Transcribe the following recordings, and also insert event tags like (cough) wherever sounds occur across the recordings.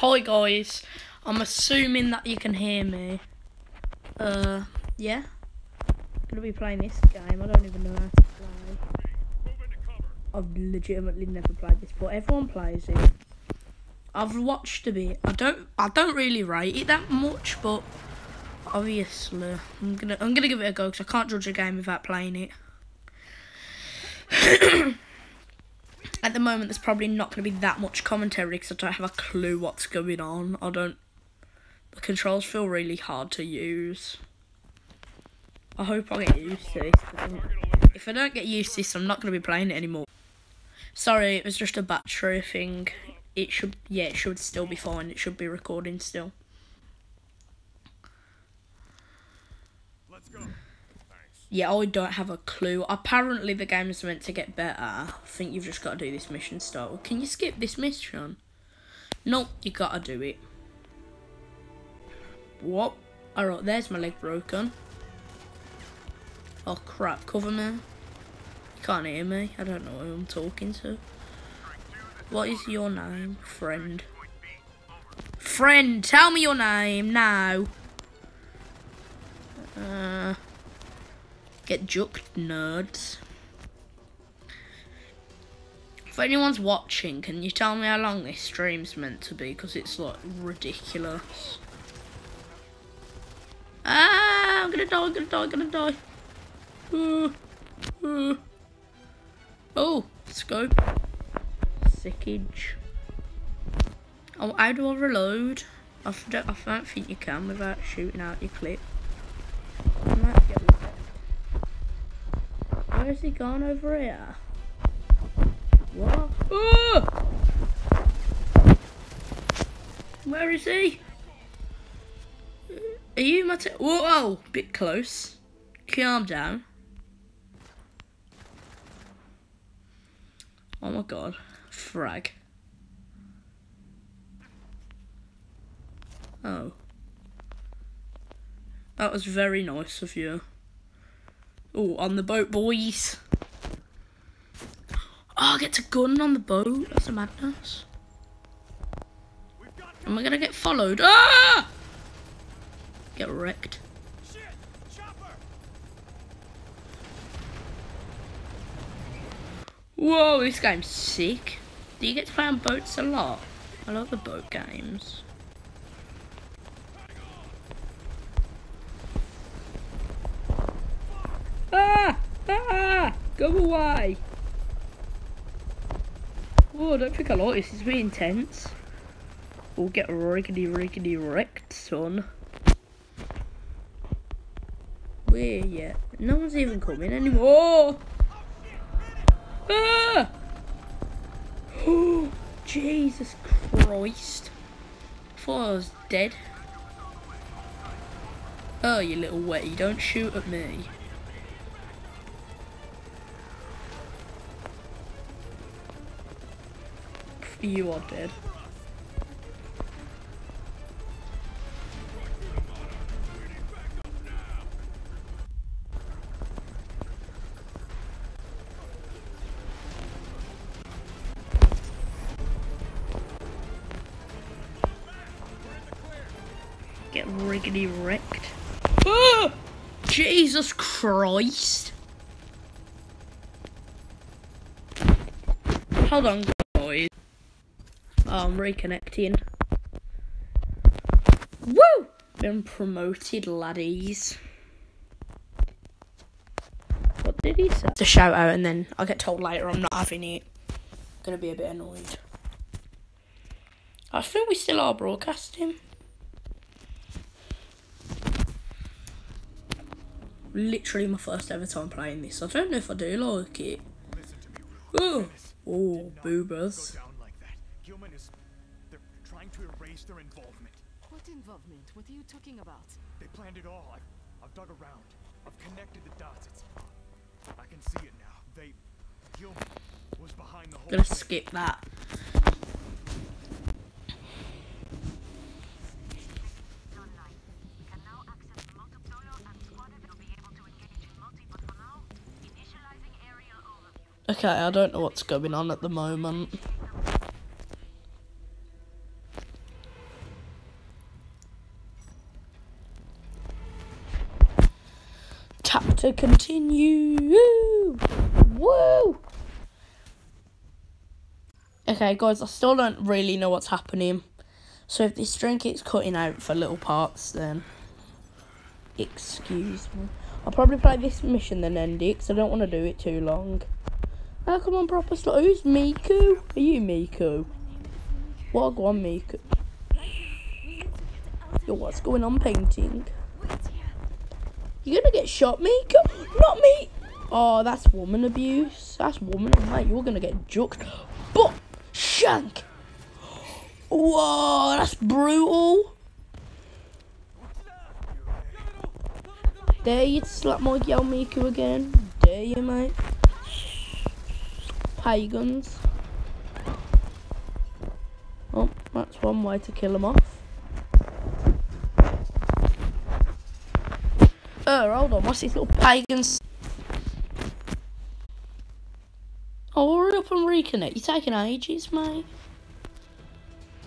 Hi guys, I'm assuming that you can hear me. Uh, yeah. Gonna be playing this game. I don't even know how to play. I've legitimately never played this, but everyone plays it. I've watched a bit. I don't. I don't really rate it that much, but obviously, I'm gonna. I'm gonna give it a go because I can't judge a game without playing it. (coughs) At the moment, there's probably not going to be that much commentary because I don't have a clue what's going on. I don't. The controls feel really hard to use. I hope I get used to this. If I don't get used to this, I'm not going to be playing it anymore. Sorry, it was just a battery thing. It should, yeah, it should still be fine. It should be recording still. Let's go. Yeah, I don't have a clue. Apparently, the game is meant to get better. I think you've just got to do this mission style. Can you skip this mission? Nope, you gotta do it. What? Alright, there's my leg broken. Oh crap, cover me. You can't hear me. I don't know who I'm talking to. What is your name, friend? Friend, tell me your name now. Uh, get juked, nerds. If anyone's watching, can you tell me how long this stream's meant to be? Because it's like ridiculous. Ah, I'm gonna die, I'm gonna die, I'm gonna die. Uh, uh. Oh, scope. Sickage. Oh, how do I reload? I don't, I don't think you can without shooting out your clip. I might get left. Where's he gone over here? What? Oh! Where is he? Are you my Whoa, whoa, bit close. Calm down. Oh my god. Frag. Oh. That was very nice of you. Oh, on the boat, boys. Oh, get to gun on the boat. That's a madness. Am I gonna get followed? Ah! Get wrecked. Whoa, this game's sick. Do you get to play on boats a lot? I love the boat games. Ah! Ah! Go away! Whoa, I don't think I like this. It's really intense. We'll get riggedy riggedy wrecked, son. Where yet? No one's even coming anymore. Ah! Oh, (gasps) Jesus Christ. I thought I was dead. Oh, you little wetty, don't shoot at me. You are dead. Get riggedy wrecked. Ah! Jesus Christ! Hold on. Oh, I'm reconnecting. Woo! Been promoted, laddies. What did he say? To shout out, and then I'll get told later I'm not having it. Gonna be a bit annoyed. I think we still are broadcasting. Literally my first ever time playing this. I don't know if I do like it. Listen to me, Ruth. Oh, oh, boobers. They're trying to erase their involvement. What involvement? What are you talking about? They planned it all. I've, I've dug around. I've connected the dots. It's... I can see it now. They... Gilman was behind the whole Gonna thing. skip that. Zone 9. Can now access multi-solo and squadron will be able to engage in multi but for now, initializing aerial overview. Okay, I don't know what's going on at the moment. To continue. Woo! Okay, guys, I still don't really know what's happening. So if this drink is cutting out for little parts, then excuse me. I'll probably play this mission then end it, because I don't want to do it too long. Oh, come on, proper slot. Who's Miku? Are you Miku? What go on, Miku? Yo, what's going on, painting? You're gonna get shot, Miku? Not me! Oh, that's woman abuse. That's woman, mate. You're gonna get juked. But shank. Whoa, that's brutal. Dare you to slap my gal Miku again? Dare you, mate? Pagans. Oh, that's one way to kill him off. Hold on, what's these little pagans? Oh, hurry up and reconnect. You're taking ages, mate.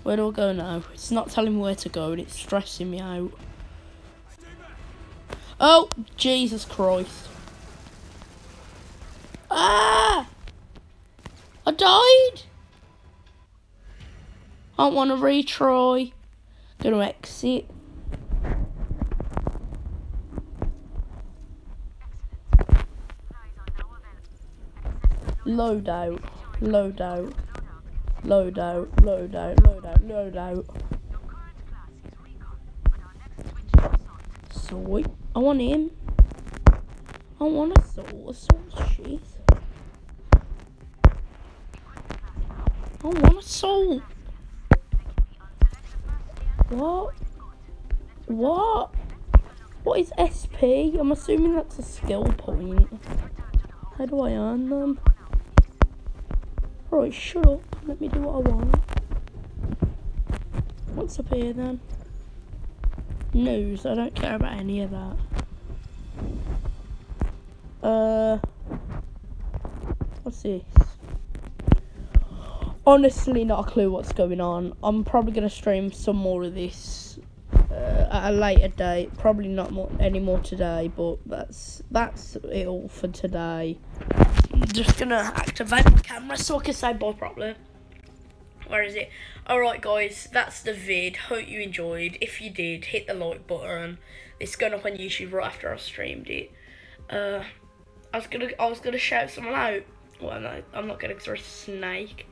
Where do I go now? It's not telling me where to go and it's stressing me out. Oh, Jesus Christ. Ah! I died! I don't want to retry. Gonna exit. Load out. Load out. Load out. Load out. Load out. Load out. Sweet. I want him. I want a soul. A soul. I want a soul. What? What? What is SP? I'm assuming that's a skill point. How do I earn them? Right, shut up. Let me do what I want. What's up here then? News. I don't care about any of that. Uh, what's this? Honestly, not a clue what's going on. I'm probably gonna stream some more of this uh, at a later date. Probably not more anymore today, but that's that's it all for today. I'm just gonna activate my camera so I can say bye properly. Where is it? Alright guys, that's the vid. Hope you enjoyed. If you did, hit the like button. It's going up on YouTube right after I streamed it. Uh I was gonna I was gonna shout someone out. Well no, I'm not gonna they're a snake.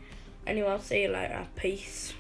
Anyway, I'll see you later. Peace.